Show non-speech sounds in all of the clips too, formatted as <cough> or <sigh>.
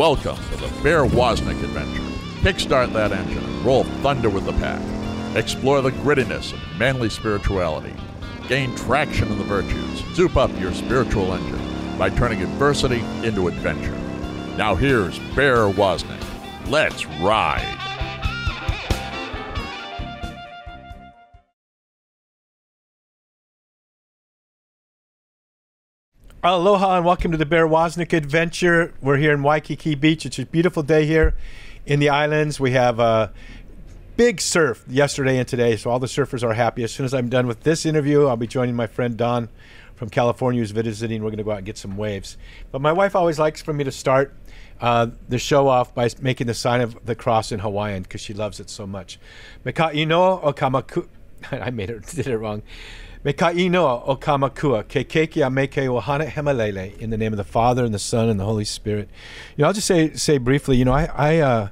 Welcome to the Bear Woznick adventure. Kickstart that engine and roll thunder with the pack. Explore the grittiness of manly spirituality. Gain traction in the virtues. Soup up your spiritual engine by turning adversity into adventure. Now here's Bear Woznick. Let's ride. Aloha and welcome to the Bear Woznick adventure. We're here in Waikiki Beach. It's a beautiful day here in the islands. We have a big surf yesterday and today, so all the surfers are happy. As soon as I'm done with this interview, I'll be joining my friend Don from California who's visiting. We're going to go out and get some waves. But my wife always likes for me to start uh, the show off by making the sign of the cross in Hawaiian because she loves it so much. Meka ino o kamaku. <laughs> I made it, <laughs> did it wrong. Mekaino o kamakua, ke a meke o hana hemalele, in the name of the Father and the Son and the Holy Spirit. You know, I'll just say say briefly. You know, I, I uh,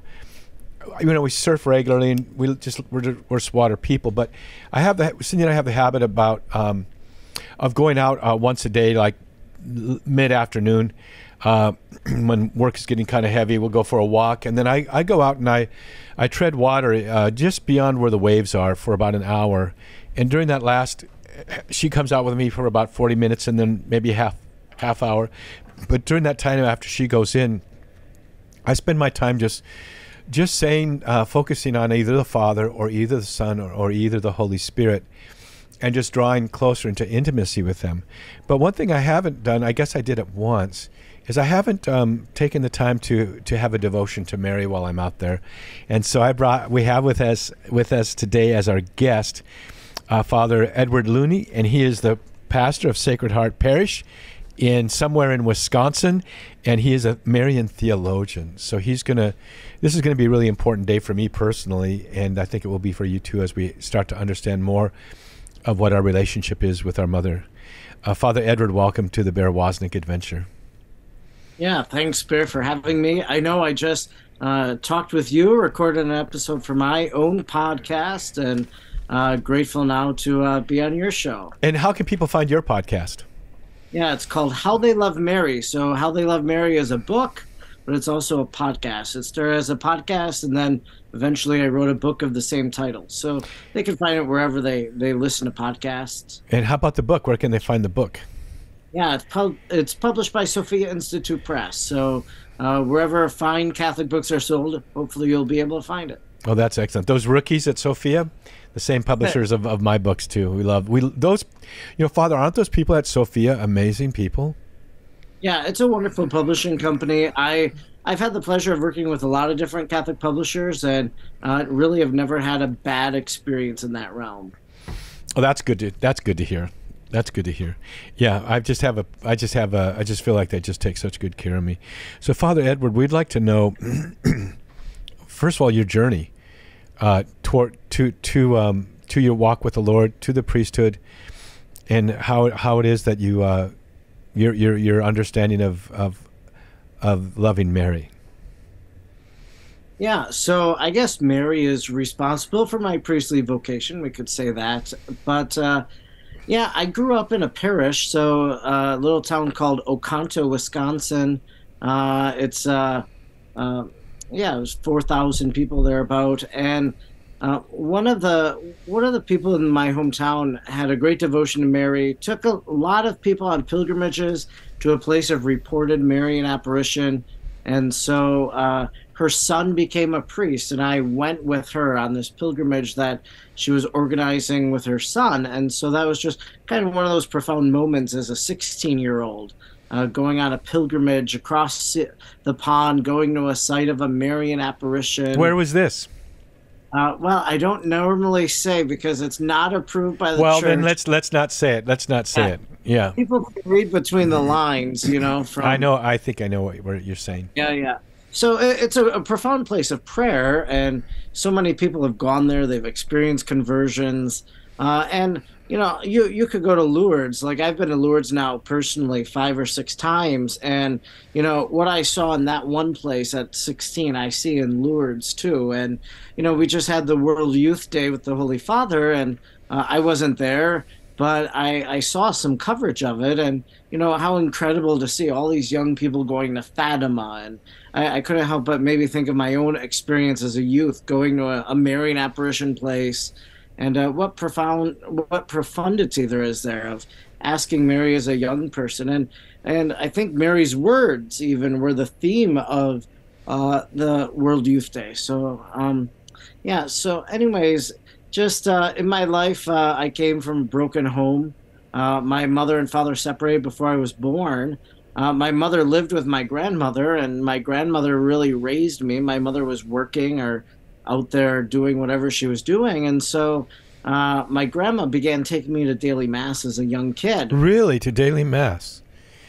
you know, we surf regularly and we just we're, we're water people, but I have the Cindy and I have the habit about um, of going out uh, once a day, like mid afternoon. Uh, <clears throat> when work is getting kind of heavy, we'll go for a walk, and then I, I go out and I, I tread water uh, just beyond where the waves are for about an hour, and during that last she comes out with me for about 40 minutes and then maybe half half hour. But during that time after she goes in, I spend my time just just saying, uh, focusing on either the Father or either the Son or, or either the Holy Spirit, and just drawing closer into intimacy with them. But one thing I haven't done, I guess I did it once, is I haven't um, taken the time to to have a devotion to Mary while I'm out there, and so I brought we have with us with us today as our guest uh, Father Edward Looney, and he is the pastor of Sacred Heart Parish in somewhere in Wisconsin, and he is a Marian theologian. So he's gonna. This is going to be a really important day for me personally, and I think it will be for you too as we start to understand more of what our relationship is with our mother. Uh, Father Edward, welcome to the Bear Woznick adventure. Yeah, thanks, Bear, for having me. I know I just uh, talked with you, recorded an episode for my own podcast, and uh, grateful now to uh, be on your show. And how can people find your podcast? Yeah, it's called How They Love Mary. So, How They Love Mary is a book, but it's also a podcast. It started as a podcast, and then eventually I wrote a book of the same title. So they can find it wherever they, they listen to podcasts. And how about the book? Where can they find the book? Yeah, it's, pub- it's published by Sophia Institute Press. So uh, wherever fine Catholic books are sold, hopefully you'll be able to find it. Oh, that's excellent. Those rookies at Sophia, the same publishers of, of my books too. We love we those, you know, Father. Aren't those people at Sophia amazing people? Yeah, it's a wonderful publishing company. I I've had the pleasure of working with a lot of different Catholic publishers, and uh, really have never had a bad experience in that realm. Oh, that's good. To, that's good to hear. That's good to hear. Yeah, I just have a. I just have a. I just feel like they just take such good care of me. So, Father Edward, we'd like to know, <clears throat> first of all, your journey uh, toward to to um, to your walk with the Lord, to the priesthood, and how how it is that you uh, your your your understanding of of of loving Mary. Yeah, so I guess Mary is responsible for my priestly vocation. We could say that, but uh, yeah, I grew up in a parish, so uh, a little town called Oconto, Wisconsin. Uh, it's uh, uh yeah, it was four thousand people thereabout, and uh, one of the one of the people in my hometown had a great devotion to Mary. Took a lot of people on pilgrimages to a place of reported Marian apparition, and so uh, her son became a priest, and I went with her on this pilgrimage that she was organizing with her son, and so that was just kind of one of those profound moments as a 16 year old uh, going on a pilgrimage across the pond, going to a site of a Marian apparition. Where was this? Uh, well, I don't normally say because it's not approved by the well, church. Well, then let's let's not say it. Let's not say yeah. it. Yeah. People can read between the lines, you know. From I know. I think I know what, you're saying. Yeah, yeah. So it's a, a, profound place of prayer, and so many people have gone there. They've experienced conversions, uh, and you know, you you could go to Lourdes. Like I've been to Lourdes now personally five or six times, and you know what I saw in that one place at 16, I see in Lourdes too. And you know, we just had the World Youth Day with the Holy Father, and uh, I wasn't there, but I, I saw some coverage of it, and you know how incredible to see all these young people going to Fatima, and I, I couldn't help but maybe think of my own experience as a youth going to a, a Marian apparition place, and uh, what profound what profundity there is there of asking Mary as a young person, and and I think Mary's words even were the theme of uh, the World Youth Day. So um, yeah. So anyways just uh, in my life, uh, I came from a broken home. Uh, my mother and father separated before I was born. Uh, my mother lived with my grandmother, and my grandmother really raised me. My mother was working or out there doing whatever she was doing, and so uh, my grandma began taking me to daily mass as a young kid. Really, to daily mass?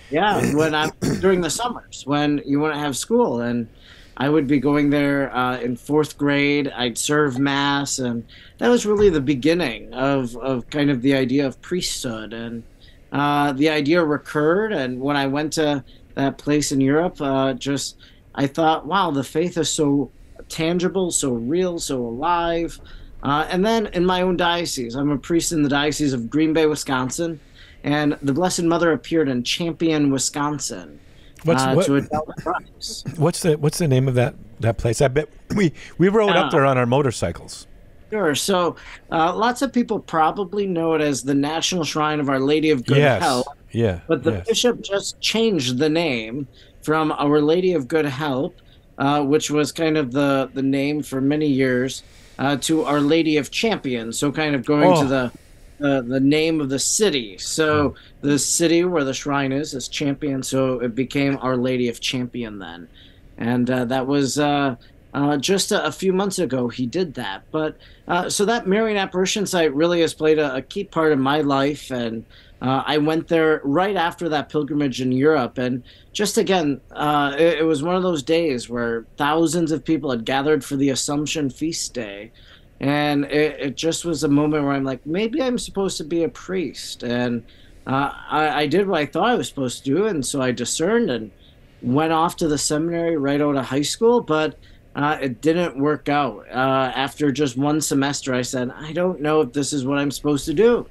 Yeah, when I <clears throat> during the summers when you wouldn't have school, and I would be going there uh, in fourth grade. I'd serve mass, and that was really the beginning of, of kind of the idea of priesthood. And uh, the idea recurred. And when I went to that place in Europe, uh, just I thought, wow, the faith is so tangible, so real, so alive. Uh, and then in my own diocese, I'm a priest in the diocese of Green Bay, Wisconsin, and the Blessed Mother appeared in Champion, Wisconsin What's uh, what. What's the What's the name of that that place? I bet we we rode uh, up there on our motorcycles. Sure. So, uh, lots of people probably know it as the National Shrine of Our Lady of Good yes. Help. Yeah. But the yes. bishop just changed the name from Our Lady of Good Help, uh, which was kind of the the name for many years, uh, to Our Lady of Champions. So, kind of going oh. to the the, the name of the city. So the city where the shrine is is Champion. So it became Our Lady of Champion then, and uh, that was uh, uh, just a, a, few months ago. He did that. But uh, so that Marian apparition site really has played a, a key part in my life, and uh, I went there right after that pilgrimage in Europe, and just again, uh, it, it was one of those days where thousands of people had gathered for the Assumption feast day and it, it, just was a moment where I'm like, maybe I'm supposed to be a priest, and uh, I, I, did what I thought I was supposed to do, and so I discerned and went off to the seminary right out of high school, but uh, it didn't work out. Uh, after just one semester, I said, I don't know if this is what I'm supposed to do,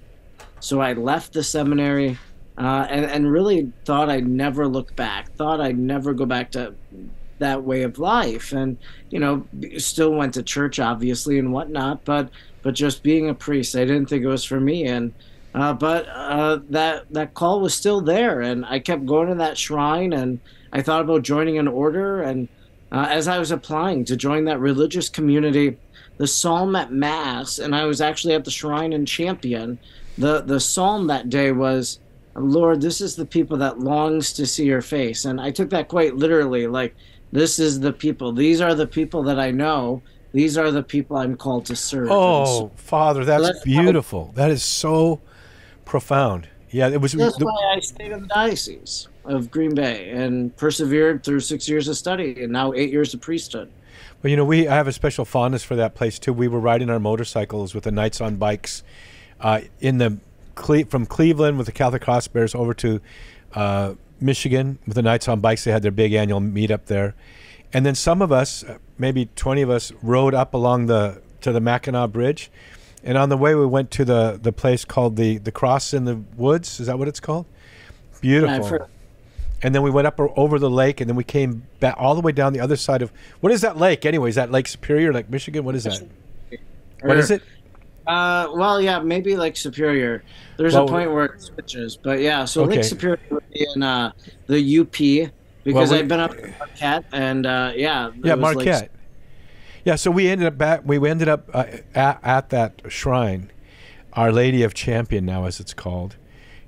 so I left the seminary. Uh, and, and really thought I'd never look back, thought I'd never go back to that way of life and you know still went to church obviously and whatnot but but just being a priest i didn't think it was for me and uh, but uh, that that call was still there and i kept going to that shrine and i thought about joining an order and uh, as i was applying to join that religious community the psalm at mass and i was actually at the shrine in champion the the psalm that day was lord this is the people that longs to see your face and i took that quite literally like this is the people. These are the people that I know. These are the people I'm called to serve. Oh, Father, that's, that's beautiful. That is so profound. Yeah, it was. That's the, why I stayed in the diocese of Green Bay and persevered through six years of study and now eight years of priesthood. Well, you know, we I have a special fondness for that place too. We were riding our motorcycles with the Knights on Bikes uh, in the from Cleveland with the Catholic Cross Bearers over to uh, Michigan with the Knights on Bikes. They had their big annual meetup there, and then some of us, uh, maybe twenty of us, rode up along the to the Mackinac Bridge, and on the way we went to the the place called the the Cross in the Woods. Is that what it's called? Beautiful. And then we went up over the lake, and then we came back all the way down the other side of what is that lake? Anyways, that Lake Superior, Lake Michigan. What is that? What is it? Uh, well, yeah, maybe Lake Superior. There's well, a point where it switches, but yeah. So okay. Lake Superior would be in uh, the UP because well, we, I've been up in Marquette, and uh, yeah, yeah, Marquette. Like... Yeah, so we ended up back. We ended up uh, at, at that shrine, Our Lady of Champion, now as it's called,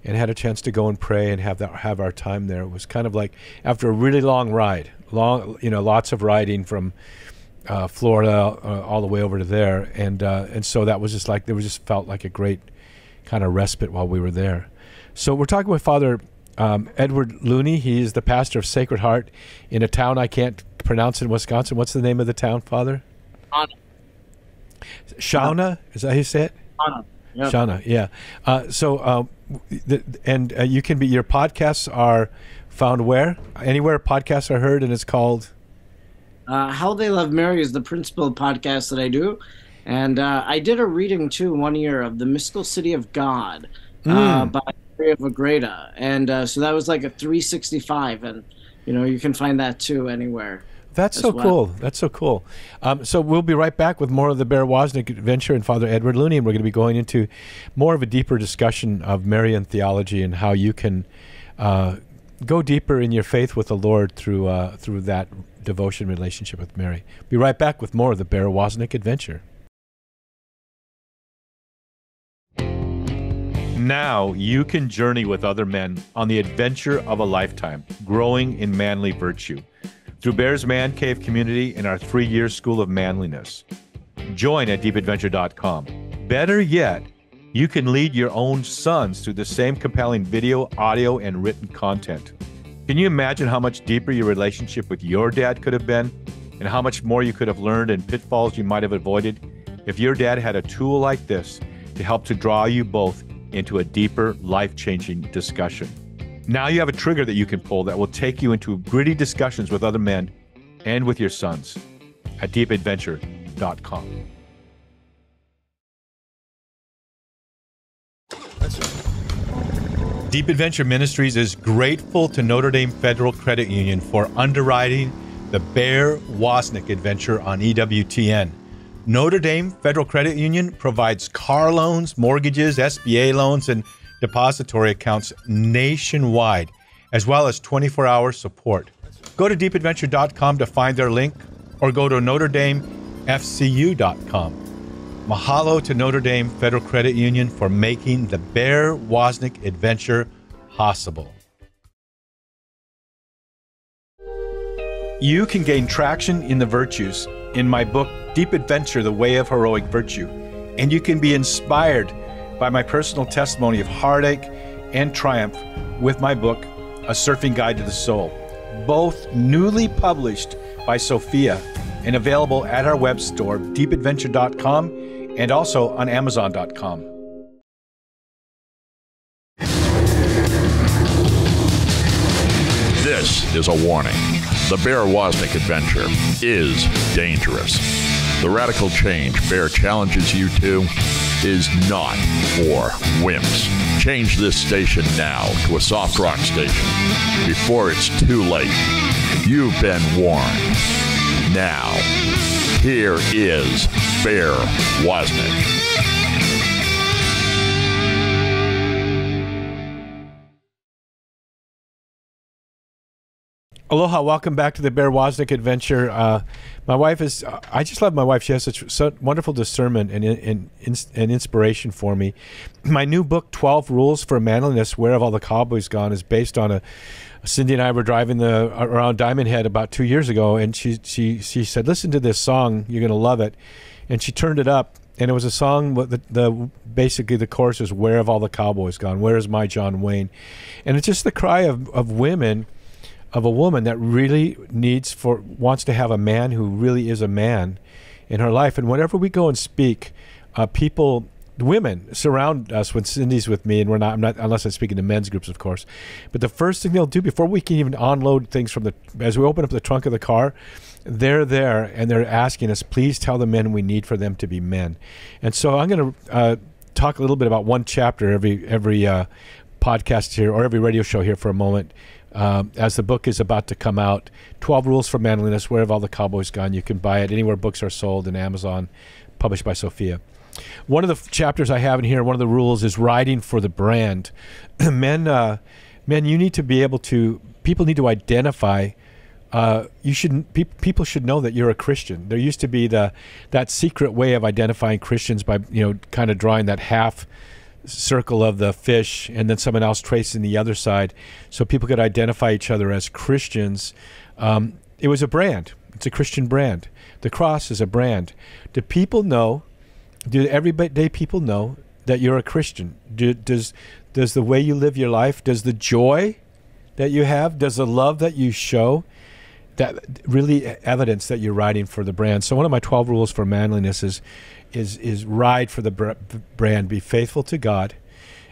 and had a chance to go and pray and have that have our time there. It was kind of like after a really long ride, long you know, lots of riding from uh, Florida uh, all the way over to there, and uh, and so that was just like it was just felt like a great kind of respite while we were there. So we're talking with Father um, Edward Looney. He is the pastor of Sacred Heart in a town I can't pronounce in Wisconsin. What's the name of the town, Father? Shawano. Shawano, is that how you say it? Shawano. Yep. Shawano, yeah. Uh, so, uh, the, and uh, you can be your podcasts are found where? Anywhere podcasts are heard, and it's called uh, How They Love Mary is the principal podcast that I do. And uh, I did a reading too one year of the Mystical City of God. uh, by Maria de Agreda, and uh, so that was like a 365, and you know you can find that too anywhere. That's so well. cool. That's so cool. Um, so we'll be right back with more of the Bear Woznick adventure and Father Edward Looney, and we're going to be going into more of a deeper discussion of Marian theology and how you can uh, go deeper in your faith with the Lord through uh, through that devotion relationship with Mary. Be right back with more of the Bear Woznick adventure. Now you can journey with other men on the adventure of a lifetime, growing in manly virtue through Bear's Man Cave community and our three year school of manliness. Join at deepadventure.com. Better yet, you can lead your own sons through the same compelling video, audio, and written content. Can you imagine how much deeper your relationship with your dad could have been and how much more you could have learned and pitfalls you might have avoided if your dad had a tool like this to help to draw you both into a deeper, life changing discussion? Now you have a trigger that you can pull that will take you into gritty discussions with other men and with your sons at deepadventure.com. Deep Adventure Ministries is grateful to Notre Dame Federal Credit Union for underwriting the Bear Woznick adventure on EWTN. Notre Dame Federal Credit Union provides car loans, mortgages, SBA loans, and depository accounts nationwide, as well as 24 hour support. Go to deepadventure.com to find their link or go to NotreDameFCU.com. Mahalo to Notre Dame Federal Credit Union for making the Bear Woznick adventure possible. You can gain traction in the virtues in my book, Deep Adventure The Way of Heroic Virtue, and you can be inspired by my personal testimony of heartache and triumph with my book, A Surfing Guide to the Soul, both newly published by Sophia and available at our web store, deepadventure.com, and also on amazon.com. This is a warning. The Bear Woznick adventure is dangerous. The radical change Bear challenges you to is not for wimps. Change this station now to a soft rock station before it's too late. You've been warned. Now, here is Bear Woznick. Aloha, welcome back to the Bear Woznick adventure. Uh, my wife is, I just love my wife. She has such, wonderful discernment and, and, and, and inspiration for me. <clears throat> My new book, 12 Rules for Manliness Where Have All the Cowboys Gone, is based on a, Cindy and I were driving the around Diamond Head about two years ago, and she, she, she said, Listen to this song, you're going to love it. And she turned it up, and it was a song. The, the basically the chorus is "Where have all the cowboys gone? Where is my John Wayne?" And it's just the cry of, of women, of a woman that really needs for wants to have a man who really is a man in her life. And whenever we go and speak, uh, people, women surround us when Cindy's with me, and we're not. I'm not unless I'm speaking to men's groups, of course. But the first thing they'll do before we can even unload things from the as we open up the trunk of the car they're there and they're asking us, please tell the men we need for them to be men. And so I'm going to uh, talk a little bit about one chapter every every uh, podcast here or every radio show here for a moment. Um, as the book is about to come out, 12 Rules for Manliness, Where Have All the Cowboys Gone? You can buy it anywhere books are sold in Amazon, published by Sophia. One of the chapters I have in here, one of the rules is riding for the brand. <clears throat> men, uh, men, you need to be able to, people need to identify uh, you should pe- people should know that you're a Christian. There used to be the that secret way of identifying Christians by you know kind of drawing that half circle of the fish and then someone else tracing the other side, so people could identify each other as Christians. Um, it was a brand. It's a Christian brand. The cross is a brand. Do people know? Do everyday people know that you're a Christian? Do, does does the way you live your life? Does the joy that you have? Does the love that you show? That really evidence that you're riding for the brand. So one of my 12 rules for manliness is is is ride for the br- brand, be faithful to God.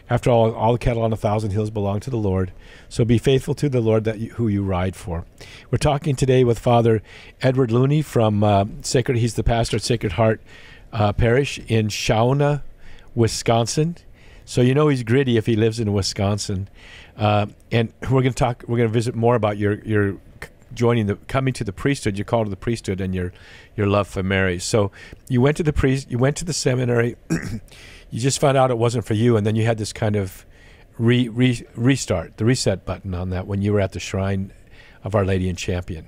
After all, all the cattle on a thousand hills belong to the Lord. So be faithful to the Lord that you, who you ride for. We're talking today with Father Edward Looney from uh, Sacred. He's the pastor at Sacred Heart uh, Parish in Shawano, Wisconsin. So you know he's gritty if he lives in Wisconsin. Uh, and we're going to talk. We're going to visit more about your your joining the coming to the priesthood. Your call to the priesthood and your your love for Mary. So you went to the priest. You went to the seminary. <clears throat> you just found out it wasn't for you, and then you had this kind of re, re, restart, the reset button on that when you were at the shrine of Our Lady and Champion.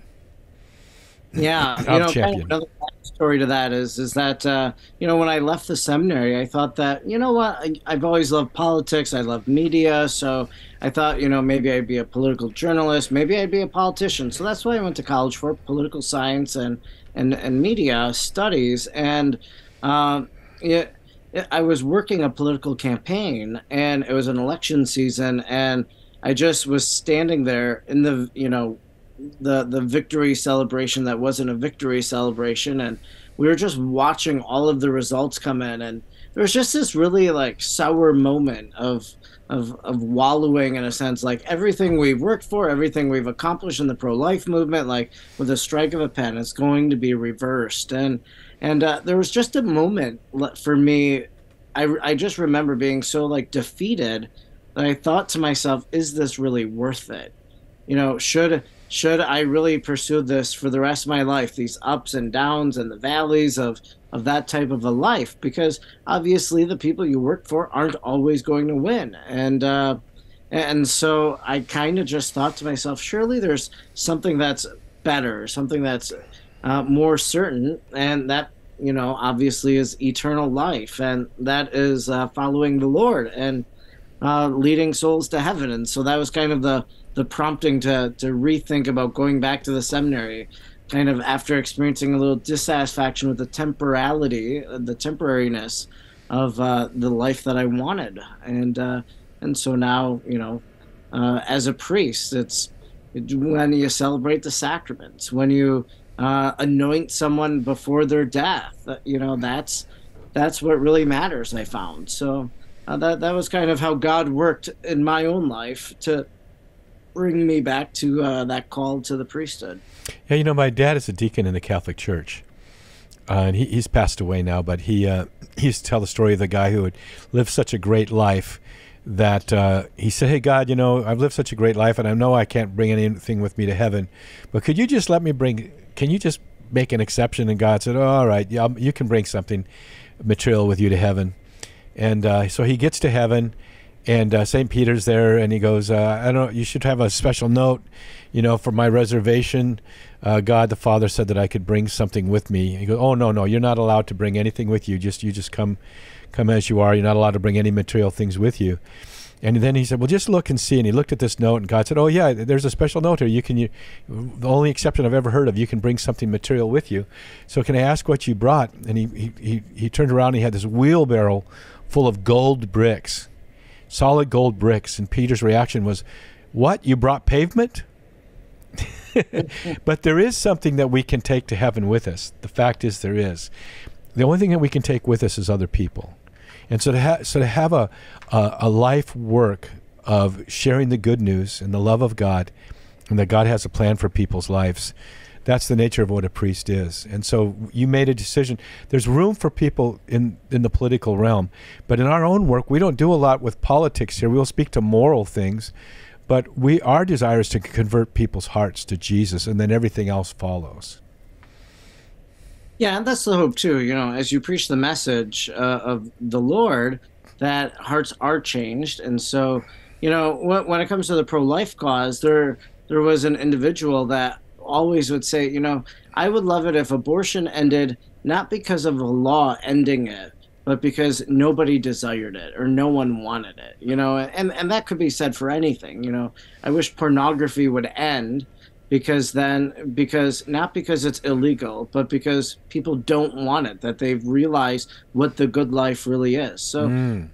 Yeah, <laughs> you know, kind of another story to that is is that uh, you know when I left the seminary, I thought that you know what I, I've always loved politics, I love media, so I thought you know maybe I'd be a political journalist, maybe I'd be a politician. So that's why I went to college for political science and and and media studies, and uh, it, it, I was working a political campaign, and it was an election season, and I just was standing there in the you know the the victory celebration that wasn't a victory celebration. And we were just watching all of the results come in. And there was just this really like sour moment of of of wallowing in a sense like everything we've worked for everything we've accomplished in the pro-life movement like with a strike of a pen it's going to be reversed. And and uh, there was just a moment for me I, I just remember being so like defeated that I thought to myself is this really worth it? You know should should I really pursue this for the rest of my life, these ups and downs and the valleys of, of that type of a life? Because obviously the people you work for aren't always going to win. And, uh, and so I kind of just thought to myself, surely there's something that's better, something that's uh, more certain, and that, you know, obviously is eternal life, and that is uh, following the Lord and uh, leading souls to heaven. And so that was kind of the the prompting to to rethink about going back to the seminary kind of after experiencing a little dissatisfaction with the temporality the temporariness of uh, the life that I wanted. And uh, and so now you know uh, as a priest it's when you celebrate the sacraments when you uh, anoint someone before their death you know that's that's what really matters I found. So uh, that that was kind of how God worked in my own life to bring me back to uh, that call to the priesthood. Yeah, you know, my dad is a deacon in the Catholic Church, uh, and he, he's passed away now. But he uh, he used to tell the story of the guy who had lived such a great life that uh, he said, "Hey God, you know, I've lived such a great life, and I know I can't bring anything with me to heaven, but could you just let me bring? Can you just make an exception?" And God said, oh, "All right, yeah, you can bring something material with you to heaven." And uh, so he gets to heaven and uh, St. Peter's there, and he goes, uh, "I don't. You should have a special note, you know, for my reservation. Uh, God the Father said that I could bring something with me." He goes, "Oh no, no, you're not allowed to bring anything with you. Just you just come, come as you are. You're not allowed to bring any material things with you." And then he said, "Well, just look and see." And he looked at this note, and God said, "Oh yeah, there's a special note here. You can, you, the only exception I've ever heard of. You can bring something material with you. So can I ask what you brought?" And he he he, he turned around. and He had this wheelbarrow full of gold bricks solid gold bricks. And Peter's reaction was, What? You brought pavement? <laughs> but there is something that we can take to heaven with us. The fact is, there is. The only thing that we can take with us is other people. And so to, so to have a, a, a life work of sharing the good news and the love of God, and that God has a plan for people's lives, that's the nature of what a priest is. And so you made a decision. There's room for people in, in the political realm, but in our own work, we don't do a lot with politics here. We'll speak to moral things, but we our desire is to convert people's hearts to Jesus, and then everything else follows. Yeah, and that's the hope too. You know, as you preach the message uh, of the Lord, that hearts are changed, and so you know when, when it comes to the pro-life cause, there there was an individual that always would say, you know, I would love it if abortion ended not because of a law ending it, but because nobody desired it or no one wanted it, you know, and, and that could be said for anything, you know. I wish pornography would end because then, because not because it's illegal, but because people don't want it, that they've realized what the good life really is. So, mm.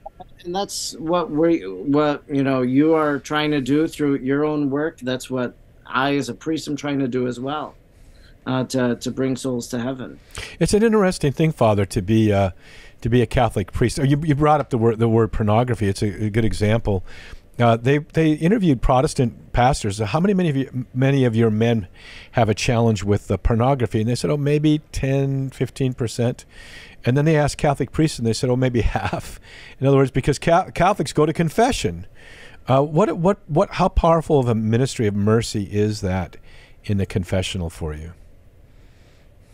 and that's what we, what, you know, you are trying to do through your own work. That's what I, as a priest, am trying to do as well. Uh, to to bring souls to heaven. It's an interesting thing, Father, to be uh, to be a Catholic priest. You, you brought up the word the word pornography. It's a, a good example. uh, they they interviewed Protestant pastors. How many many of you, many of your men have a challenge with the pornography? And they said, oh, maybe 10, 15 percent. And then they asked Catholic priests, and they said, oh, maybe <laughs> half. In other words, because Ca- Catholics go to confession. Uh, what what what? How powerful of a ministry of mercy is that in the confessional for you?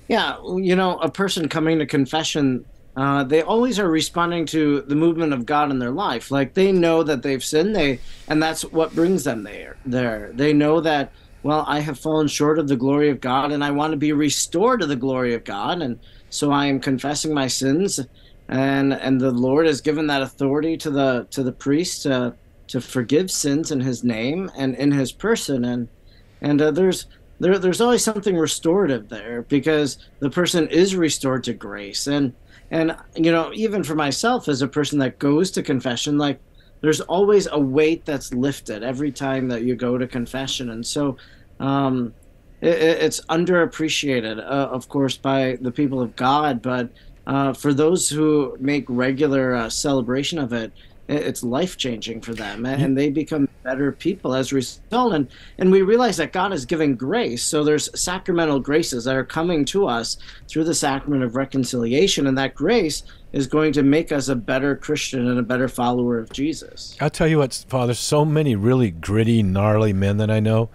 Yeah, you know, a person coming to confession, uh, they always are responding to the movement of God in their life. Like they know that they've sinned, they and that's what brings them there. There, they know that. Well, I have fallen short of the glory of God, and I want to be restored to the glory of God, and so I am confessing my sins, and and the Lord has given that authority to the to the priest to to forgive sins in His name and in His person, and and uh, there's there, there's always something restorative there because the person is restored to grace. And and you know even for myself as a person that goes to confession like there's always a weight that's lifted every time that you go to confession. And so um, it, it's underappreciated uh, of course by the people of god. But uh, for those who make regular uh, celebration of it it's life changing for them and they become better people as a result. And and we realize that god is giving grace. So there's sacramental graces that are coming to us through the sacrament of reconciliation. And that grace is going to make us a better christian and a better follower of jesus. I'll tell you what father so many really gritty gnarly men that i know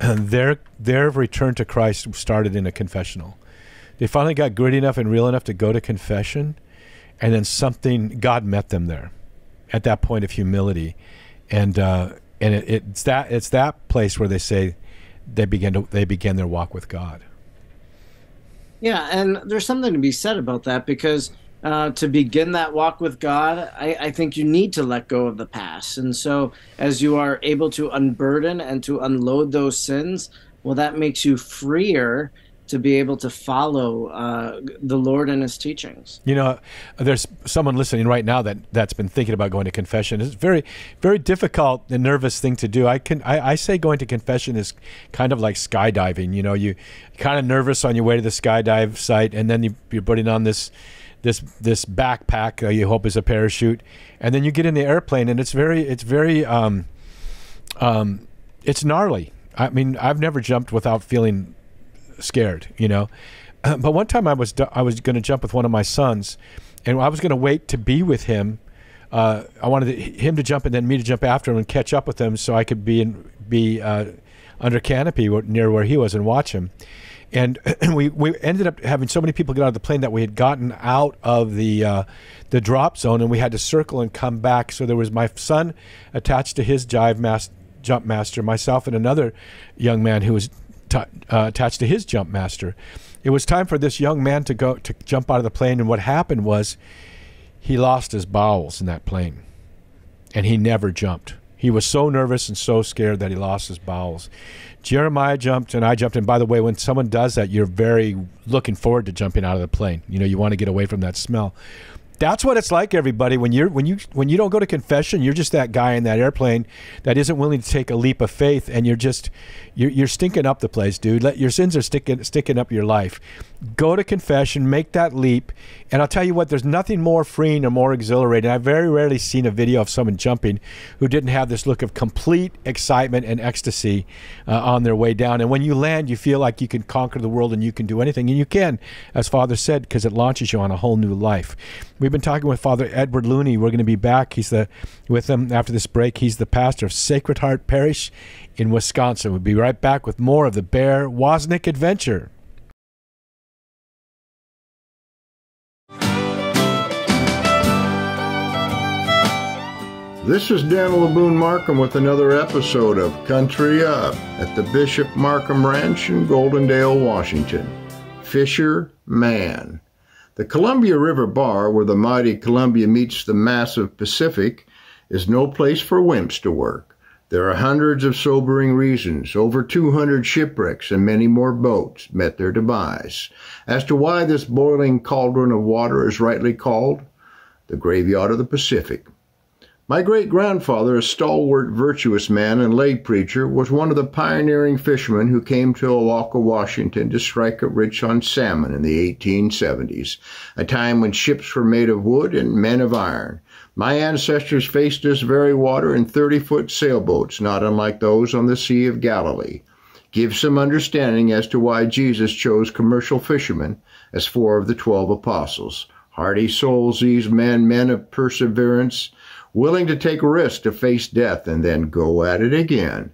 and <clears throat> their their return to christ started in a confessional. They finally got gritty enough and real enough to go to confession and then something god met them there at that point of humility, and uh, and it, it's that it's that place where they say they begin to they begin their walk with God. Yeah, and there's something to be said about that because uh, to begin that walk with God, I, I, think you need to let go of the past. And so, as you are able to unburden and to unload those sins, well, that makes you freer to be able to follow uh, the Lord and His teachings. You know, there's someone listening right now that that's been thinking about going to confession. It's very, very difficult and nervous thing to do. I can I, I say going to confession is kind of like skydiving. You know, you kind of nervous on your way to the skydive site, and then you, you're putting on this this this backpack uh, you hope is a parachute, and then you get in the airplane, and it's very it's very um, um, it's gnarly. I mean, I've never jumped without feeling scared, you know. but one time I was I was going to jump with one of my sons, and I was going to wait to be with him. Uh, I wanted him to jump and then me to jump after him and catch up with him, so I could be in, be uh, under canopy near where he was and watch him. And <clears throat> we, we ended up having so many people get out of the plane that we had gotten out of the uh, the drop zone and we had to circle and come back. So there was my son attached to his jive mas- jump master, myself and another young man who was uh, attached to his jump master. It was time for this young man to go to jump out of the plane, and what happened was he lost his bowels in that plane, and he never jumped. He was so nervous and so scared that he lost his bowels. Jeremiah jumped and I jumped. And by the way, when someone does that, you're very looking forward to jumping out of the plane. You know, you want to get away from that smell. That's what it's like, everybody. When you're when you when you don't go to confession, you're just that guy in that airplane that isn't willing to take a leap of faith, and you're just you're, you're stinking up the place, dude. Let, your sins are sticking sticking up your life. Go to confession, make that leap, and I'll tell you what. There's nothing more freeing or more exhilarating. I've very rarely seen a video of someone jumping who didn't have this look of complete excitement and ecstasy uh, on their way down. And when you land, you feel like you can conquer the world and you can do anything, and you can, as Father said, because it launches you on a whole new life. We We've been talking with Father Edward Looney. We're going to be back. He's the with him after this break. He's the pastor of Sacred Heart Parish in Wisconsin. We'll be right back with more of the Bear Woznick adventure. This is Dan Laboon Markham with another episode of Country Up at the Bishop Markham Ranch in Goldendale, Washington. Fisher Man. The Columbia River Bar, where the mighty Columbia meets the massive Pacific, is no place for wimps to work. There are hundreds of sobering reasons, over 200 shipwrecks, and many more boats met their demise. As to why this boiling cauldron of water is rightly called the graveyard of the Pacific. My great grandfather, a stalwart, virtuous man and lay preacher, was one of the pioneering fishermen who came to Ilwaco, Washington to strike it rich on salmon in the 1870s, a time when ships were made of wood and men of iron. My ancestors faced this very water in 30 foot sailboats, not unlike those on the Sea of Galilee. Give some understanding as to why Jesus chose commercial fishermen as four of the twelve apostles. Hardy souls, these men, men of perseverance willing to take risks to face death and then go at it again.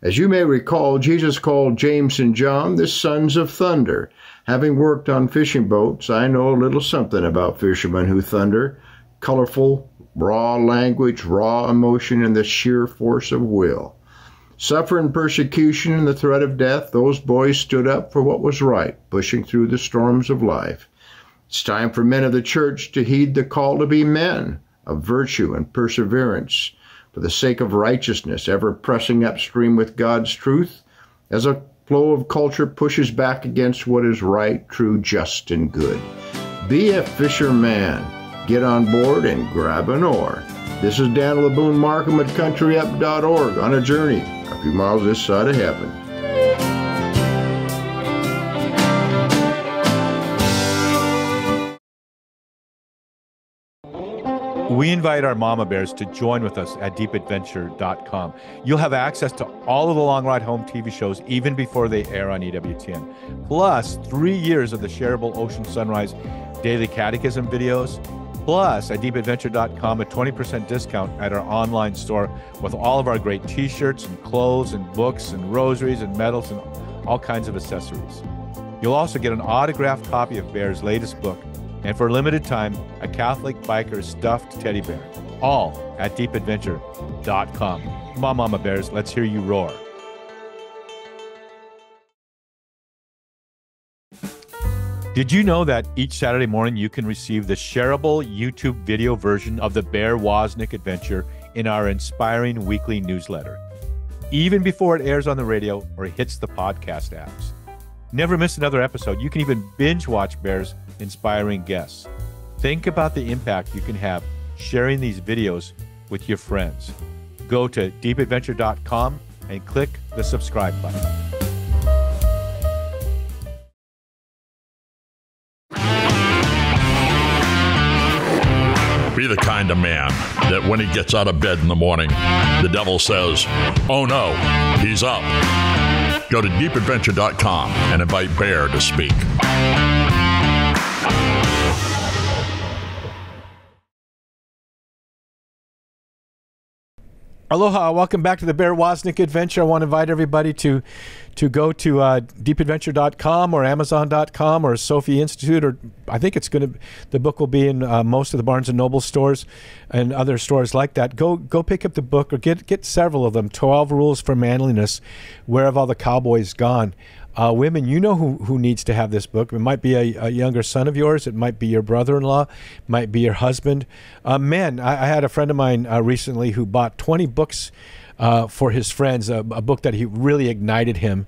As you may recall, Jesus called James and John the sons of thunder. Having worked on fishing boats, I know a little something about fishermen who thunder. Colorful, raw language, raw emotion, and the sheer force of will. Suffering persecution and the threat of death, those boys stood up for what was right, pushing through the storms of life. It's time for men of the church to heed the call to be men of virtue and perseverance, for the sake of righteousness, ever pressing upstream with God's truth, as a flow of culture pushes back against what is right, true, just, and good. Be a fisherman. Get on board and grab an oar. This is Dan LeBoon Markham at CountryUp.org on a journey a few miles this side of heaven. We invite our mama bears to join with us at deepadventure.com. You'll have access to all of the Long Ride Home TV shows even before they air on EWTN, plus three years of the shareable Ocean Sunrise Daily Catechism videos, plus at deepadventure.com a 20% discount at our online store with all of our great t shirts and clothes and books and rosaries and medals and all kinds of accessories. You'll also get an autographed copy of Bear's latest book and for a limited time, a Catholic biker stuffed teddy bear. All at deepadventure.com. Come on, Mama Bears, let's hear you roar. Did you know that each Saturday morning you can receive the shareable YouTube video version of the Bear Woznick adventure in our inspiring weekly newsletter, even before it airs on the radio or hits the podcast apps? Never miss another episode. You can even binge watch Bear's inspiring guests. Think about the impact you can have sharing these videos with your friends. Go to deepadventure.com and click the subscribe button. Be the kind of man that when he gets out of bed in the morning, the devil says, Oh no, he's up. Go to deepadventure.com and invite Bear to speak. Aloha, welcome back to the Bear Woznick Adventure. I want to invite everybody to to go to uh, deepadventure.com or amazon.com or Sophia Institute or I think it's going to the book will be in uh, most of the Barnes and Noble stores and other stores like that. Go go pick up the book or get get several of them. 12 Rules for Manliness. Where have all the cowboys gone? Uh, women, you know who, who needs to have this book. It might be a, a younger son of yours. It might be your brother-in-law. might be your husband. Uh, men, I, I, had a friend of mine uh, recently who bought 20 books uh, for his friends, a, a, book that he really ignited him.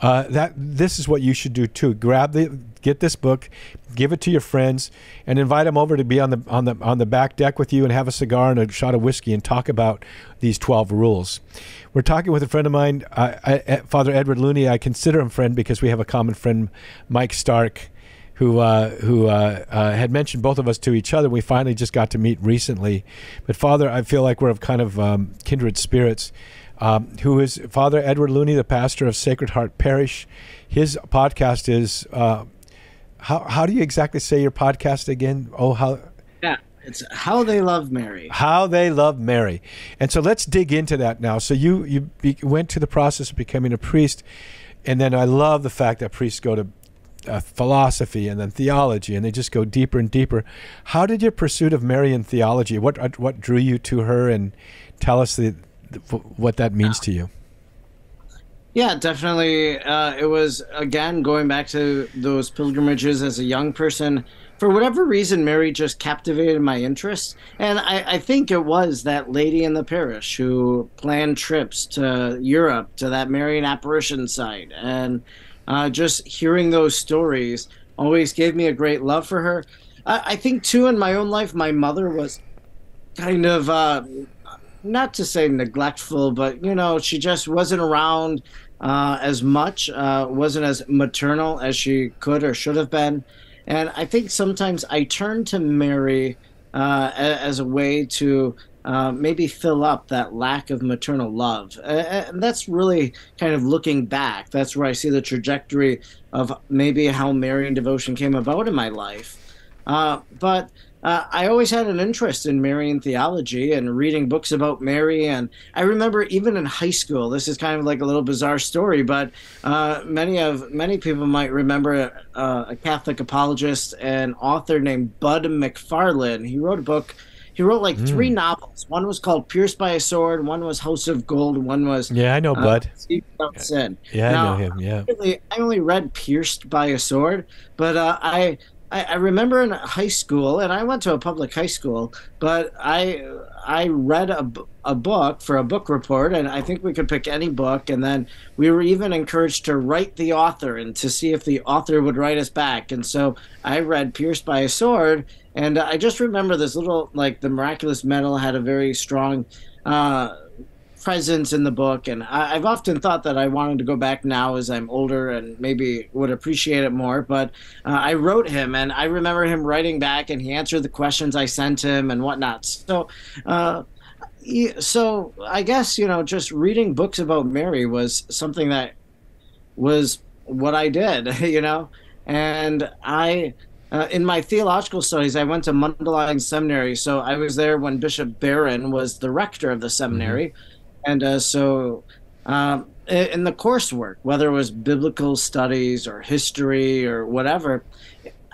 Uh, that this is what you should do too. Grab the, get this book, give it to your friends, and invite them over to be on the on the on the back deck with you and have a cigar and a shot of whiskey and talk about these 12 rules. We're talking with a friend of mine, uh, I, Father Edward Looney. I consider him friend because we have a common friend, Mike Stark, who uh, who uh, uh, had mentioned both of us to each other. We finally just got to meet recently. But Father, I feel like we're of kind of um, kindred spirits. Um, who is Father Edward Looney, the pastor of Sacred Heart Parish? His podcast is uh, how how do you exactly say your podcast again? Oh, how Yeah, it's how they love Mary. How they love Mary, and so let's dig into that now. So you you be, went to the process of becoming a priest, and then I love the fact that priests go to uh, philosophy and then theology, and they just go deeper and deeper. How did your pursuit of Marian theology? What uh, what drew you to her, and tell us the, the what that means to you. Yeah, definitely. Uh, it was again going back to those pilgrimages as a young person for whatever reason, Mary just captivated my interest. And I, I, think it was that lady in the parish who planned trips to Europe to that Marian apparition site. And uh, just hearing those stories always gave me a great love for her. I, I, think, too, in my own life, my mother was kind of uh, not to say neglectful, but you know, she just wasn't around uh, as much, uh, wasn't as maternal as she could or should have been. And I think sometimes I turn to Mary uh, as a way to uh, maybe fill up that lack of maternal love. and that's really kind of looking back. That's where I see the trajectory of maybe how Marian devotion came about in my life. Uh, but uh, I always had an interest in Marian theology and reading books about Mary. And I remember even in high school, this is kind of like a little bizarre story, but uh, many of many people might remember uh, a Catholic apologist and author named Bud Macfarlane. He wrote a book. He wrote like mm. three novels. One was called Pierced by a Sword. One was House of Gold. One was yeah, I know uh, Bud. Sin. Yeah, now, I know him. Yeah, I only, I only read Pierced by a Sword, but uh, I I, I, remember in high school, and I went to a public high school, but I I read a, a book for a book report, and I think we could pick any book, and then we were even encouraged to write the author and to see if the author would write us back. And so I read Pierced by a Sword, and I just remember this little like the miraculous medal had a very strong. Uh, presence in the book, and I, have often thought that I wanted to go back now as I'm older and maybe would appreciate it more. But uh, I wrote him, and I remember him writing back, and he answered the questions I sent him and whatnot. So. Uh, so I guess you know, just reading books about Mary was something that was what I did, <laughs> you know, and I uh, in my theological studies, I went to Mundelein Seminary, so I was there when Bishop Barron was the rector of the seminary. Mm-hmm. And uh, so, um, in the coursework, whether it was biblical studies or history or whatever,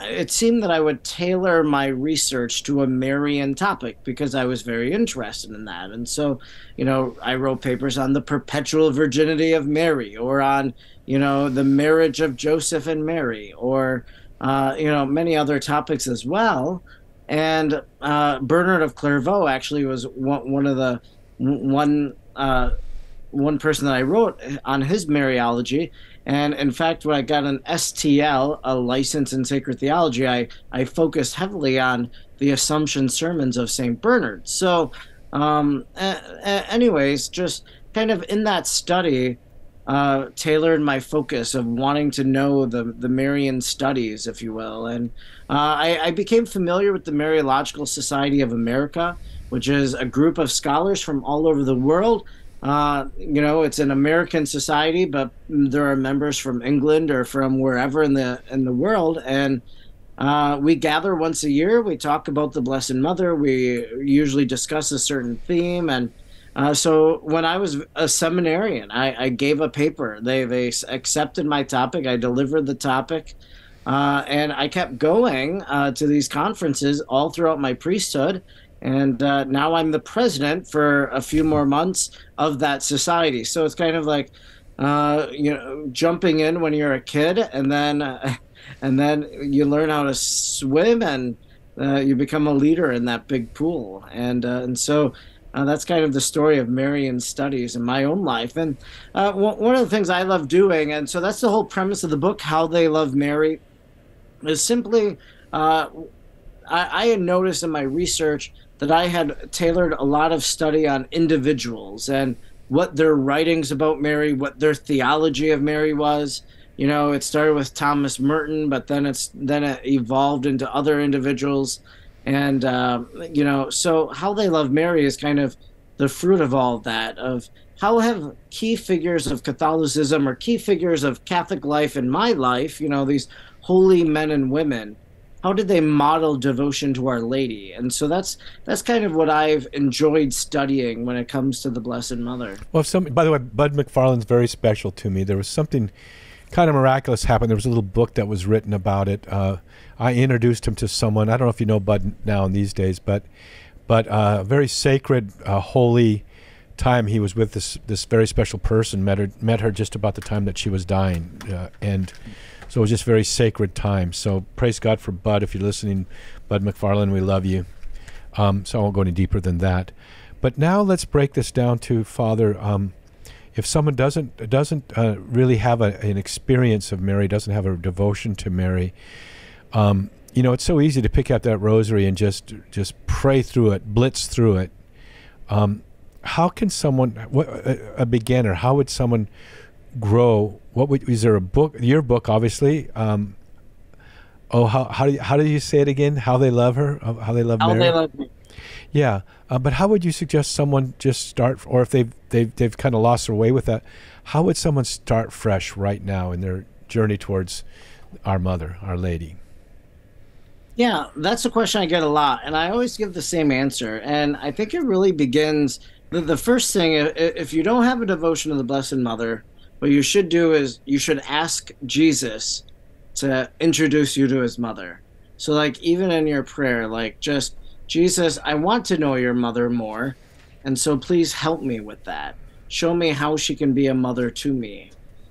it seemed that I would tailor my research to a Marian topic because I was very interested in that. And so, you know, I wrote papers on the perpetual virginity of Mary or on, you know, the marriage of Joseph and Mary or, uh, you know, many other topics as well. And uh, Bernard of Clairvaux actually was one, one of the one uh, one person that I wrote on his Mariology. And in fact, when I got an STL, a license in sacred theology, I, I focused heavily on the Assumption sermons of St. Bernard. So, um, a- a- anyways, just kind of in that study, uh, tailored my focus of wanting to know the, the Marian studies, if you will. And uh, I, I became familiar with the Mariological Society of America which is a group of scholars from all over the world. Uh, you know, it's an American society, but there are members from England or from wherever in the in the world, and uh, we gather once a year. We talk about the Blessed Mother. We usually discuss a certain theme, and uh, so when I was a seminarian, I, I, gave a paper. They they accepted my topic. I delivered the topic, uh, and I kept going uh, to these conferences all throughout my priesthood and uh, now I'm the president for a few more months of that society. So it's kind of like, uh, you know, jumping in when you're a kid, and then <laughs> and then you learn how to swim, and uh, you become a leader in that big pool, and and so. Uh, that's kind of the story of Marian studies in my own life. And one of the things I love doing, and so that's the whole premise of the book, How They Love Mary, is simply I, I, had noticed in my research that I had tailored a lot of study on individuals and what their writings about Mary, what their theology of Mary was. You know, it started with Thomas Merton, but then it's then it evolved into other individuals, and uh, you know, so how they love Mary is kind of the fruit of all that. Of how have key figures of Catholicism or key figures of Catholic life in my life, you know, these holy men and women, how did they model devotion to Our Lady? And so that's that's kind of what I've enjoyed studying when it comes to the Blessed Mother. Well, some by the way, Bud Macfarlane's very special to me. There was something kind of miraculous happened. There was a little book that was written about it. Uh, I introduced him to someone. I don't know if you know Bud now in these days, but but uh, a very sacred, uh, holy time he was with this this very special person. Met her met her just about the time that she was dying, uh, and so it was just very sacred time. So praise God for Bud. If you're listening, Bud Macfarlane, we love you. Um, so I won't go any deeper than that. But now let's break this down to Father. Um, if someone doesn't doesn't uh, really have a, an experience of Mary, doesn't have a devotion to Mary, um, you know, it's so easy to pick up that rosary and just just pray through it, blitz through it. Um, how can someone, what, a, a beginner, how would someone grow? What would, is there a book, your book, obviously? Um, oh, how, how do you, how do you say it again? How they love her? How they love How Mary? they love me. Yeah, uh, but how would you suggest someone just start, or if they've they've they've kind of lost their way with that, how would someone start fresh right now in their journey towards our Mother, Our Lady? Yeah, that's a question I get a lot, and I always give the same answer. And I think it really begins the, the first thing. If you don't have a devotion to the Blessed Mother, what you should do is you should ask Jesus to introduce you to His mother. So, like, even in your prayer, like, just Jesus, I want to know your mother more, and so please help me with that. Show me how she can be a mother to me.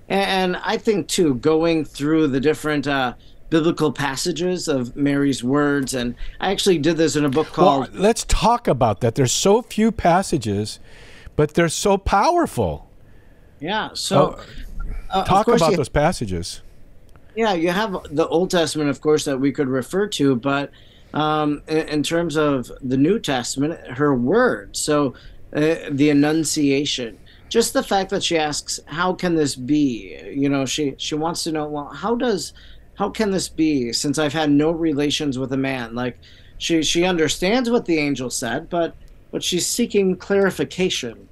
And I think too, going through the different uh, biblical passages of Mary's words, and I actually did this in a book called. Well, let's talk about that. There's so few passages, but they're so powerful. yeah. So uh, Talk about those passages. Yeah, you have the Old Testament, of course, that we could refer to, but um, in, in terms of the New Testament, her word. So uh, the Annunciation, just the fact that she asks, "How can this be?" You know, she she wants to know, well, how does, how can this be? Since I've had no relations with a man, like she she understands what the angel said, but but she's seeking clarification.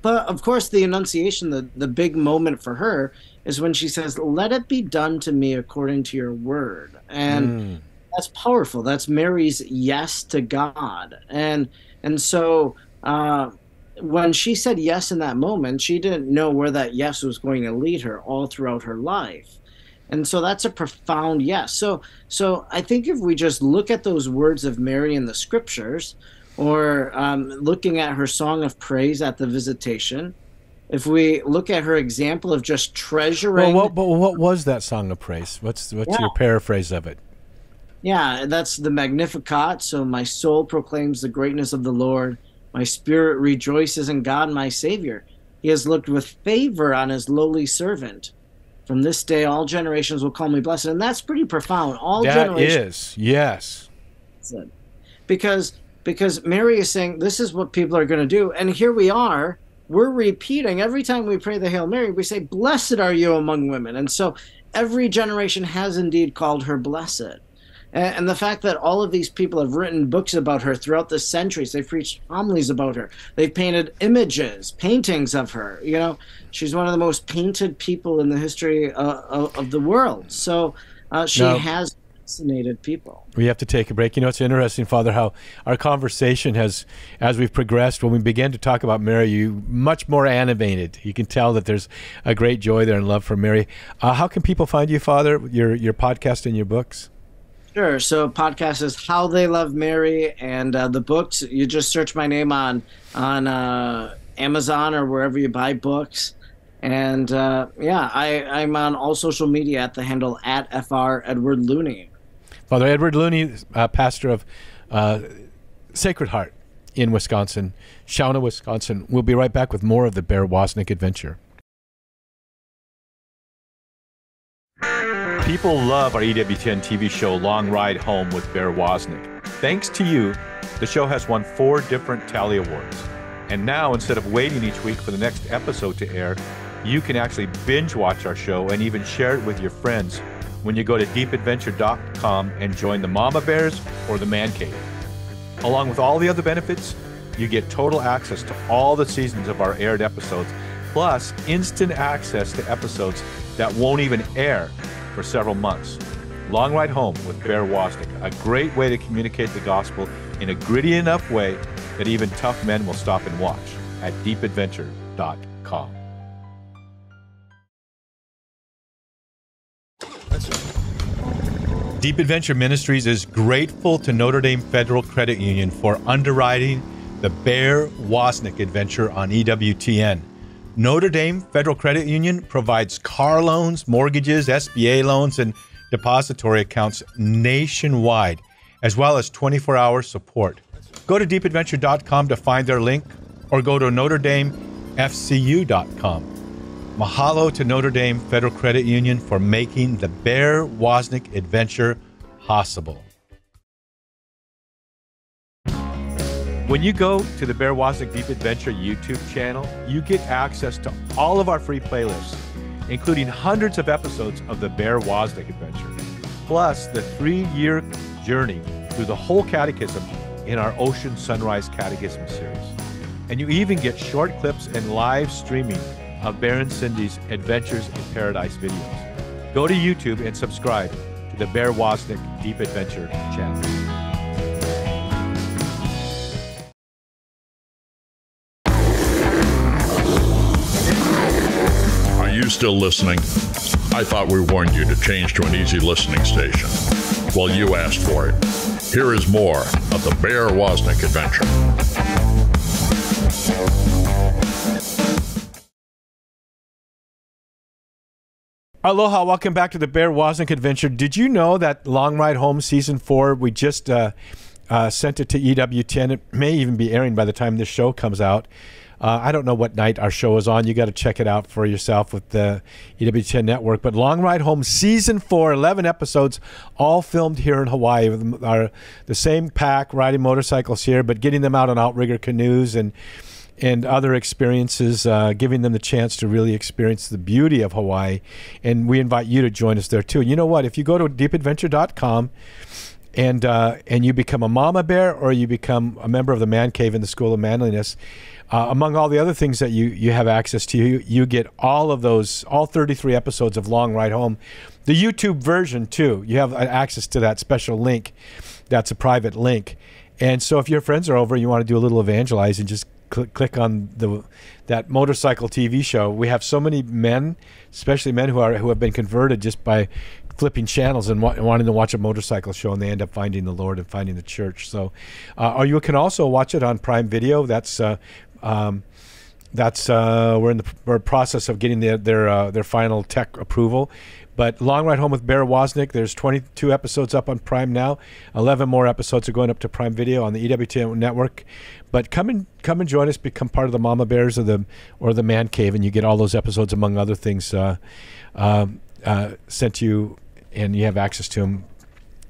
But of course, the Annunciation, the the big moment for her is when she says, "Let it be done to me according to your word," and that's powerful. That's Mary's yes to God, and and so uh, when she said yes in that moment, she didn't know where that yes was going to lead her all throughout her life, and so that's a profound yes. So so I think if we just look at those words of Mary in the scriptures, or um, looking at her song of praise at the visitation. If we look at her example of just treasuring Well, what, but what was that song of praise? What's what's Yeah. your paraphrase of it? Yeah, that's the Magnificat. So my soul proclaims the greatness of the Lord. My spirit rejoices in God, my Savior. He has looked with favor on his lowly servant. From this day, all generations will call me blessed. And that's pretty profound. All That generations. is yes. because because Mary is saying this is what people are going to do, and here we are. We're repeating every time we pray the Hail Mary. We say, "Blessed are you among women," and so every generation has indeed called her blessed. And, and the fact that all of these people have written books about her throughout the centuries, they've preached homilies about her, they've painted images, paintings of her. You know, she's one of the most painted people in the history uh, of, of the world. So uh, she Now- has fascinated people. We have to take a break. You know, it's interesting, Father, how our conversation has, as we've progressed, when we began to talk about Mary, you much more animated. You can tell that there's a great joy there and love for Mary. Uh, how can people find you, Father? Your your podcast and your books. Sure. So podcast is How They Love Mary, and uh, the books you just search my name on on uh, Amazon or wherever you buy books. And uh, yeah, I, I'm on all social media at the handle at fr Edward Looney. Father Edward Looney, uh, pastor of uh, Sacred Heart in Wisconsin, Shawano, Wisconsin. We'll be right back with more of the Bear Woznick adventure. People love our EWTN TV show Long Ride Home with Bear Woznick. Thanks to you, the show has won four different Telly Awards. And now, instead of waiting each week for the next episode to air, you can actually binge watch our show and even share it with your friends when you go to deepadventure.com and join the Mama Bears or the Man Cave. Along with all the other benefits, you get total access to all the seasons of our aired episodes, plus instant access to episodes that won't even air for several months. Long Ride Home with Bear Woznick, a great way to communicate the gospel in a gritty enough way that even tough men will stop and watch at deepadventure.com. Deep Adventure Ministries is grateful to Notre Dame Federal Credit Union for underwriting the Bear Woznick adventure on EWTN. Notre Dame Federal Credit Union provides car loans, mortgages, SBA loans, and depository accounts nationwide, as well as 24 hour support. Go to deepadventure.com to find their link or go to notre NotreDameFCU.com. Mahalo to Notre Dame Federal Credit Union for making the Bear Woznick adventure possible. When you go to the Bear Woznick Deep Adventure YouTube channel, you get access to all of our free playlists, including hundreds of episodes of the Bear Woznick Adventure, plus the three-year journey through the whole catechism in our Ocean Sunrise Catechism series. And you even get short clips and live streaming of Bear and Cindy's Adventures in Paradise videos. Go to YouTube and subscribe to the Bear Woznick Deep Adventure channel. You still listening? I thought we warned you to change to an easy listening station. Well, you asked for it. Here is more of the Bear Woznick adventure. Aloha, welcome back to the Bear Woznick Adventure. Did you know that Long Ride Home Season 4, we just uh, uh, sent it to EWTN? It may even be airing by the time this show comes out. Uh, I don't know what night our show is on. You got to check it out for yourself with the EWTN network. But Long Ride Home Season 4, 11 episodes, all filmed here in Hawaii. Our, the same pack riding motorcycles here, but getting them out on outrigger canoes and and other experiences, uh, giving them the chance to really experience the beauty of Hawaii. And we invite you to join us there too. You know what? If you go to deepadventure.com and uh, and you become a mama bear or you become a member of the man cave in the School of Manliness, uh, among all the other things that you you have access to, you, you get all of those, all 33 episodes of Long Ride Home, the YouTube version too. You have access to that special link. That's a private link. And so if your friends are over you want to do a little evangelizing, just click, click on the that motorcycle TV show. We have so many men, especially men who are who have been converted just by flipping channels and, wa- wanting to watch a motorcycle show, and they end up finding the Lord and finding the church. So, uh, or you can also watch it on Prime Video. That's uh, um, that's uh, we're in the pr- process of getting their their uh, their final tech approval. But Long Ride Home with Bear Woznick, there's 22 episodes up on Prime now. 11 more episodes are going up to Prime Video on the EWTN network. But come and come and join us, become part of the Mama Bears or the or the Man Cave, and you get all those episodes among other things uh, um, uh, sent to you, and you have access to them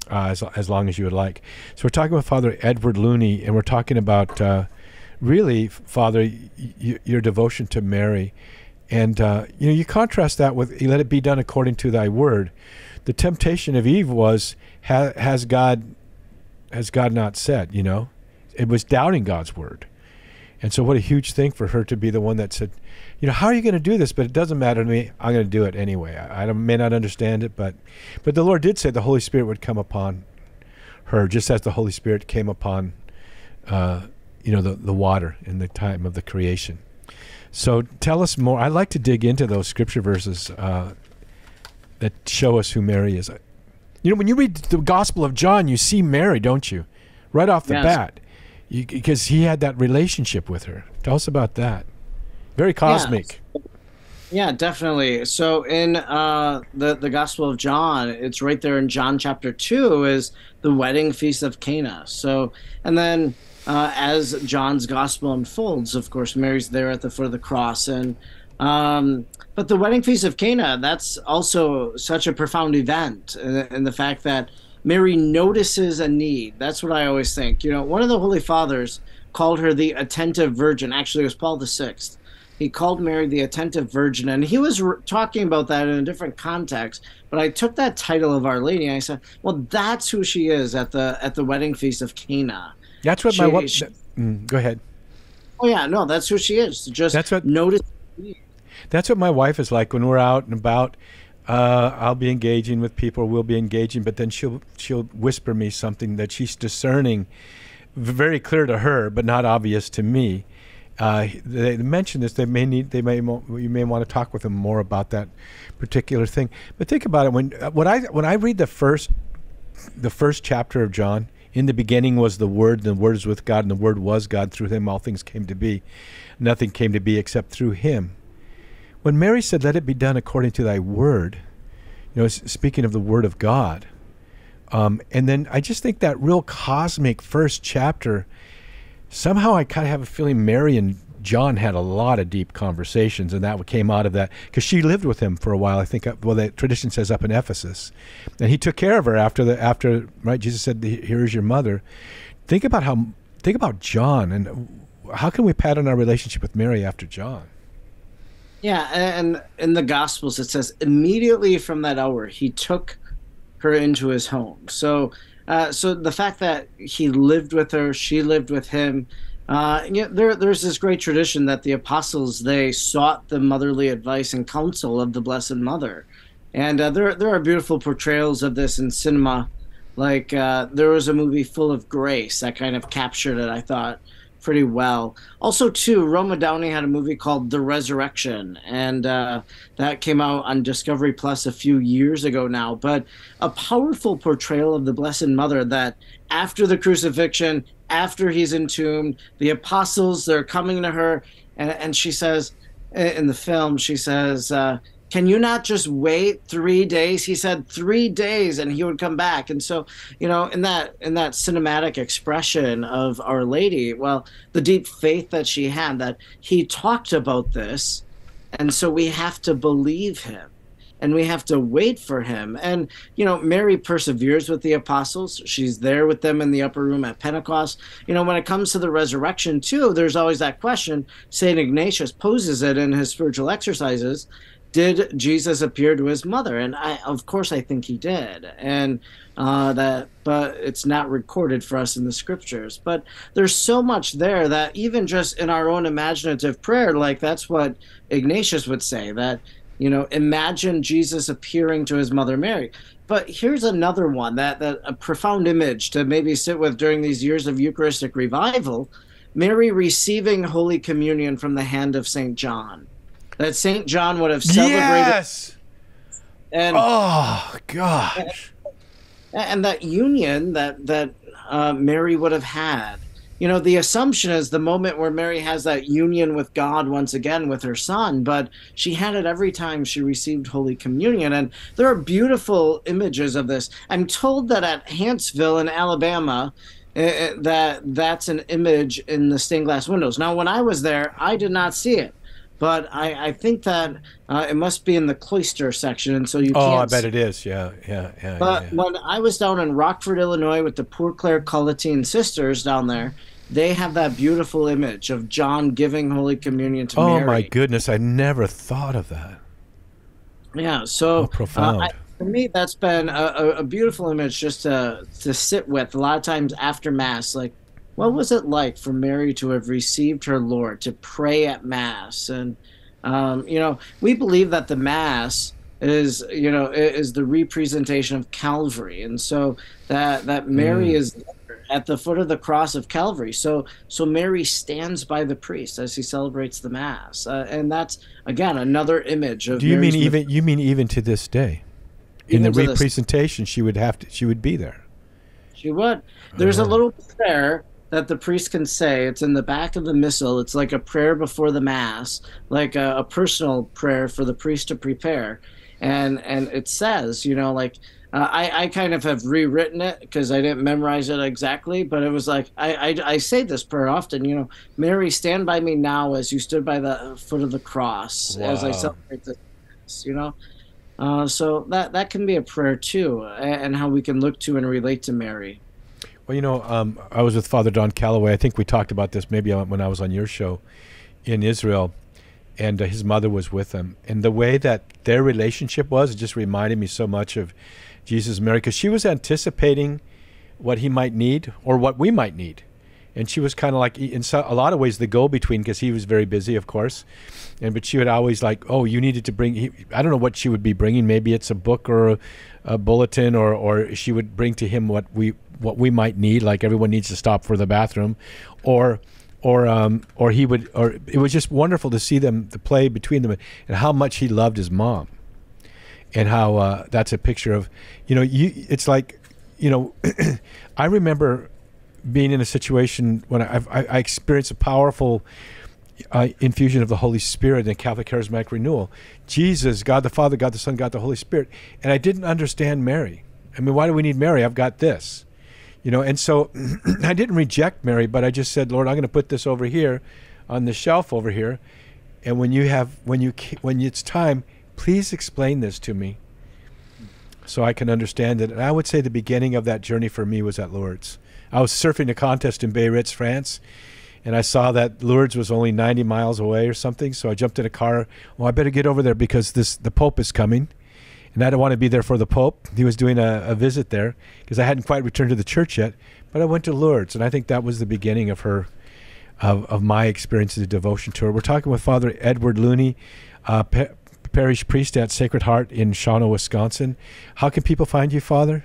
uh, as as long as you would like. So we're talking with Father Edward Looney, and we're talking about uh, really, Father, y- your devotion to Mary. And uh, you know, you contrast that with "Let it be done according to Thy word." The temptation of Eve was, ha- "Has God, has God not said?" You know, it was doubting God's word. And so, what a huge thing for her to be the one that said, "You know, how are you going to do this?" But it doesn't matter to me. I'm going to do it anyway. I, I may not understand it, but, but the Lord did say the Holy Spirit would come upon her, just as the Holy Spirit came upon, uh, you know, the the water in the time of the creation. So tell us more. I'd like to dig into those scripture verses uh, that show us who Mary is. You know, when you read the Gospel of John, you see Mary, don't you? Right off the Yes. bat, because he had that relationship with her. Tell us about that. Very cosmic. Yeah, definitely. So in uh, the the Gospel of John, it's right there in John chapter two is the wedding feast of Cana. So and then uh, as John's Gospel unfolds, of course, Mary's there at the foot of the cross, and um, but the wedding feast of Cana that's also such a profound event, and, the fact that Mary notices a need. That's what I always think. You know, one of the Holy Fathers called her the attentive virgin. Actually, it was Paul the Sixth he called Mary the attentive virgin, and he was r- talking about that in a different context. But I took that title of Our Lady, and I said, "Well, that's who she is at the at the wedding feast of Cana." That's what my wife. she- mm, go ahead. Oh yeah, no, that's who she is. Just That's what- notice. That's what my wife is like when we're out and about. Uh, I'll be engaging with people. We'll be engaging, but then she'll she'll whisper me something that she's discerning, very clear to her, but not obvious to me. Uh, they mention this. They may need. They may. You may want to talk with them more about that particular thing. But think about it. When uh, when I when I read the first the first chapter of John, in the beginning was the Word, and the Word is with God, and the Word was God. Through Him, all things came to be. Nothing came to be except through Him. When Mary said, "Let it be done according to Thy word," you know, speaking of the Word of God, um, and then I just think that real cosmic first chapter. Somehow, I kind of have a feeling Mary and John had a lot of deep conversations, and that came out of that because she lived with him for a while. I think, uh, well, the tradition says up in Ephesus, and he took care of her after the after right. Jesus said, "Here is your mother." Think about how think about John and how can we pattern our relationship with Mary after John? Yeah, and in the Gospels it says immediately from that hour he took her into his home. So, uh, so the fact that he lived with her, she lived with him. Uh, there, there's this great tradition that the apostles they sought the motherly advice and counsel of the Blessed Mother, and uh, there there are beautiful portrayals of this in cinema. Like uh, there was a movie full of grace that kind of captured it. I thought pretty well. Also, too, Roma Downey had a movie called The Resurrection, and uh, that came out on Discovery Plus a few years ago now. But a powerful portrayal of the Blessed Mother that after the crucifixion, after he's entombed, the apostles they're coming to her, and, and she says in the film, she says. Uh, can you not just wait three days he said three days and he would come back and so you know in that in that cinematic expression of our lady well the deep faith that she had that he talked about this and so we have to believe him and we have to wait for him and you know mary perseveres with the apostles she's there with them in the upper room at pentecost you know when it comes to the resurrection too there's always that question saint ignatius poses it in his spiritual exercises did Jesus appear to his mother? And I, of course, I think he did. And uh, that, but it's not recorded for us in the scriptures. But there's so much there that even just in our own imaginative prayer, like that's what Ignatius would say that, you know, imagine Jesus appearing to his mother Mary. But here's another one that, that a profound image to maybe sit with during these years of Eucharistic revival Mary receiving Holy Communion from the hand of St. John that St. John would have celebrated. Yes. And oh gosh. And that union that that uh, Mary would have had. You know, the assumption is the moment where Mary has that union with God once again with her son, but she had it every time she received Holy Communion. And there are beautiful images of this. I'm told that at Hanceville in Alabama, uh, that that's an image in the stained glass windows. Now, when I was there, I did not see it but I, I think that uh, it must be in the cloister section, and so you. Oh, I bet it is. Yeah, yeah, yeah. But yeah. when I was down in Rockford, Illinois, with the Poor Clare Colettine sisters down there, they have that beautiful image of John giving Holy Communion to oh, Mary. Oh my goodness! I never thought of that. Yeah, so How profound. Uh, I, for me, that's been a, a, a beautiful image just to to sit with. A lot of times after Mass, like what was it like for Mary to have received her Lord, to pray at Mass? And, um, you know, we believe that the Mass is, you know, is the representation of Calvary. And so that, that Mary mm. is at the foot of the cross of Calvary. So, so Mary stands by the priest as he celebrates the Mass. Uh, and that's, again, another image of Do you Mary's mean even, you mean even to this day? In the representation, she would have to, she would be there. She would. There's uh-huh. a little prayer that the priest can say. It's in the back of the missal. It's like a prayer before the mass, like a, a personal prayer for the priest to prepare. And and it says, you know, like uh, I I kind of have rewritten it because I didn't memorize it exactly, but it was like I, I I say this prayer often. You know, Mary, stand by me now as you stood by the foot of the cross wow. as I celebrate this. You know. Uh, so that that can be a prayer too, and how we can look to and relate to Mary. Well, you know, um, I was with Father Don Calloway. I think we talked about this maybe when I was on your show in Israel, and uh, his mother was with him. And the way that their relationship was, just reminded me so much of Jesus Mary, because she was anticipating what he might need or what we might need. And she was kind of like, in so, a lot of ways, the go between, because he was very busy, of course. And but she would always like, oh, you needed to bring. He, I don't know what she would be bringing. Maybe it's a book or a, a bulletin, or or she would bring to him what we what we might need, like everyone needs to stop for the bathroom, or or um, or he would or it was just wonderful to see them the play between them and how much he loved his mom, and how uh, that's a picture of you know you it's like you know <clears throat> I remember being in a situation when I, I, I experienced a powerful uh, infusion of the Holy Spirit in Catholic Charismatic Renewal. Jesus, God the Father, God the Son, God the Holy Spirit, and I didn't understand Mary. I mean, why do we need Mary? I've got this you know and so <clears throat> i didn't reject mary but i just said lord i'm going to put this over here on the shelf over here and when you have when you when it's time please explain this to me so i can understand it and i would say the beginning of that journey for me was at lourdes I was surfing a contest in Biarritz, France, and I saw that Lourdes was only 90 miles away or something. So I jumped in a car. Well, I better get over there because this the Pope is coming, and I don't want to be there for the Pope. He was doing a, a visit there because I hadn't quite returned to the church yet. But I went to Lourdes, and I think that was the beginning of her, of, of my experience of devotion to her. We're talking with Father Edward Looney, uh, pa- parish priest at Sacred Heart in Shawano, Wisconsin. How can people find you, Father?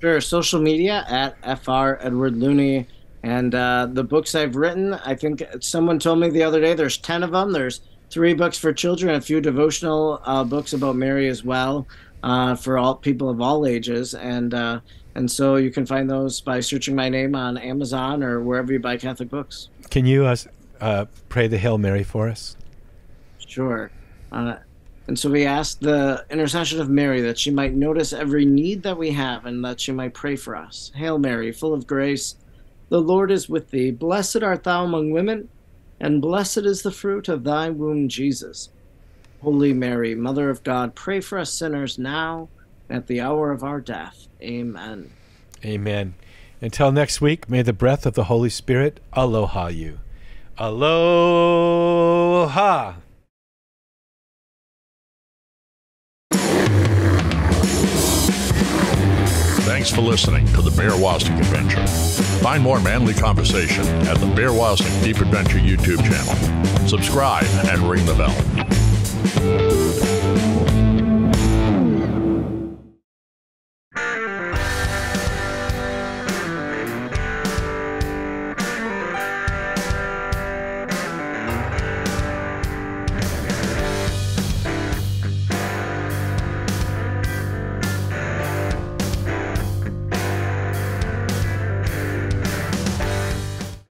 Sure, social media at Fr Edward Looney, and uh, the books I've written. I think someone told me the other day there's ten of them. There's three books for children, a few devotional uh, books about Mary as well uh, for all people of all ages, and uh, and so you can find those by searching my name on Amazon or wherever you buy Catholic books. Can you uh, uh, pray the Hail Mary for us? Sure. And so we ask the intercession of Mary that she might notice every need that we have and that she might pray for us. Hail Mary, full of grace, the Lord is with thee. Blessed art thou among women, and blessed is the fruit of thy womb, Jesus. Holy Mary, Mother of God, pray for us sinners now and at the hour of our death. Amen. Amen. Until next week, may the breath of the Holy Spirit aloha you. Aloha. Thanks for listening to the Bear Woznick Adventure. Find more manly conversation at the Bear Woznick Deep Adventure YouTube channel. Subscribe and ring the bell.